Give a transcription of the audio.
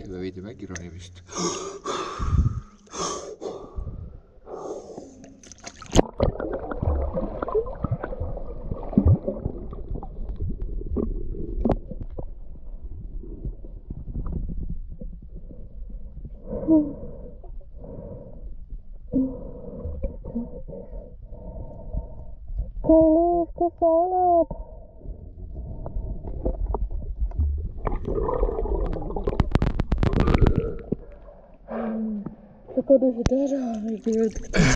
käime veidi mägironimist. Kelly, kes sa oled? Такой даже дорогой